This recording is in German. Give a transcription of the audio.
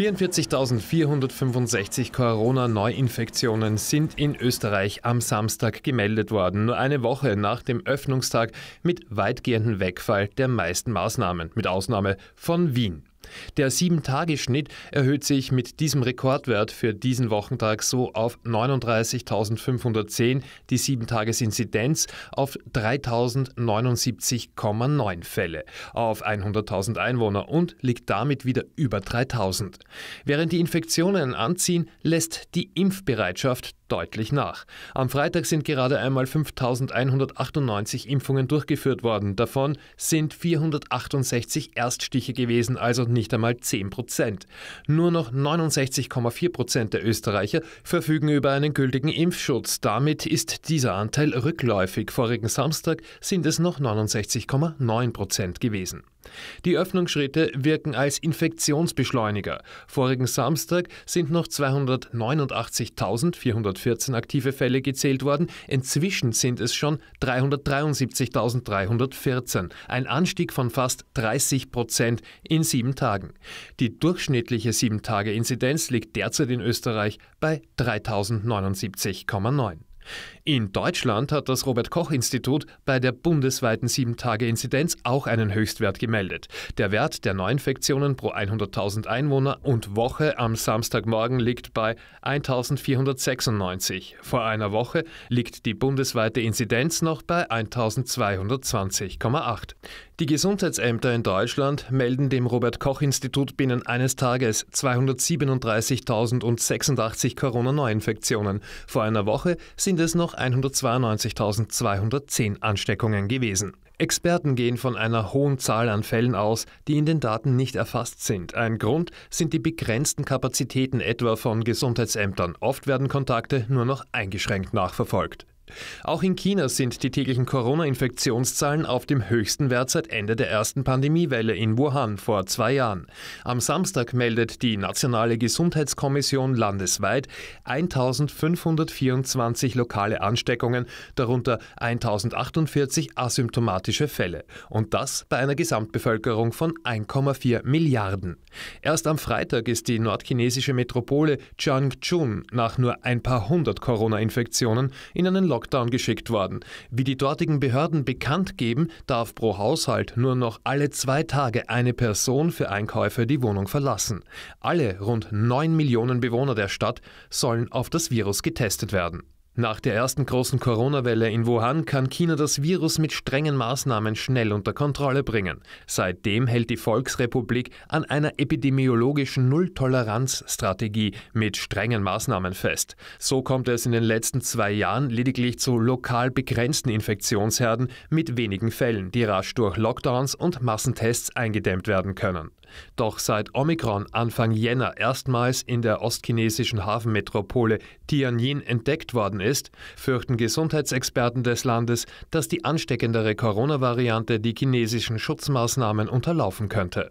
44.465 Corona-Neuinfektionen sind in Österreich am Samstag gemeldet worden, nur eine Woche nach dem Öffnungstag mit weitgehendem Wegfall der meisten Maßnahmen, mit Ausnahme von Wien. Der 7-Tage-Schnitt erhöht sich mit diesem Rekordwert für diesen Wochentag so auf 39.510, die 7-Tages-Inzidenz auf 3.079,9 Fälle auf 100.000 Einwohner und liegt damit wieder über 3.000. Während die Infektionen anziehen, lässt die Impfbereitschaft deutlich nach. Am Freitag sind gerade einmal 5.198 Impfungen durchgeführt worden. Davon sind 468 Erststiche gewesen, also nicht einmal 10 Prozent. Nur noch 69,4 Prozent der Österreicher verfügen über einen gültigen Impfschutz. Damit ist dieser Anteil rückläufig. Vorigen Samstag sind es noch 69,9 Prozent gewesen. Die Öffnungsschritte wirken als Infektionsbeschleuniger. Vorigen Samstag sind noch 289.414 aktive Fälle gezählt worden. Inzwischen sind es schon 373.314. Ein Anstieg von fast 30 Prozent in sieben Tagen. Die durchschnittliche sieben-Tage-Inzidenz liegt derzeit in Österreich bei 3079,9. In Deutschland hat das Robert Koch Institut bei der bundesweiten 7-Tage-Inzidenz auch einen Höchstwert gemeldet. Der Wert der Neuinfektionen pro 100.000 Einwohner und Woche am Samstagmorgen liegt bei 1496. Vor einer Woche liegt die bundesweite Inzidenz noch bei 1220,8. Die Gesundheitsämter in Deutschland melden dem Robert Koch Institut binnen eines Tages 237.086 Corona-Neuinfektionen. Vor einer Woche sind es noch 192.210 Ansteckungen gewesen. Experten gehen von einer hohen Zahl an Fällen aus, die in den Daten nicht erfasst sind. Ein Grund sind die begrenzten Kapazitäten etwa von Gesundheitsämtern. Oft werden Kontakte nur noch eingeschränkt nachverfolgt. Auch in China sind die täglichen Corona-Infektionszahlen auf dem höchsten Wert seit Ende der ersten Pandemiewelle in Wuhan vor zwei Jahren. Am Samstag meldet die Nationale Gesundheitskommission landesweit 1524 lokale Ansteckungen, darunter 1048 asymptomatische Fälle. Und das bei einer Gesamtbevölkerung von 1,4 Milliarden. Erst am Freitag ist die nordchinesische Metropole Changchun nach nur ein paar hundert Corona-Infektionen in einen Lockdown Lockdown geschickt worden. Wie die dortigen Behörden bekannt geben, darf pro Haushalt nur noch alle zwei Tage eine Person für Einkäufe die Wohnung verlassen. Alle rund 9 Millionen Bewohner der Stadt sollen auf das Virus getestet werden. Nach der ersten großen Corona-Welle in Wuhan kann China das Virus mit strengen Maßnahmen schnell unter Kontrolle bringen. Seitdem hält die Volksrepublik an einer epidemiologischen Null-Toleranz-Strategie mit strengen Maßnahmen fest. So kommt es in den letzten zwei Jahren lediglich zu lokal begrenzten Infektionsherden mit wenigen Fällen, die rasch durch Lockdowns und Massentests eingedämmt werden können. Doch seit Omikron Anfang Jänner erstmals in der ostchinesischen Hafenmetropole Tianjin entdeckt worden worden ist, fürchten Gesundheitsexperten des Landes, dass die ansteckendere Corona-Variante die chinesischen Schutzmaßnahmen unterlaufen könnte.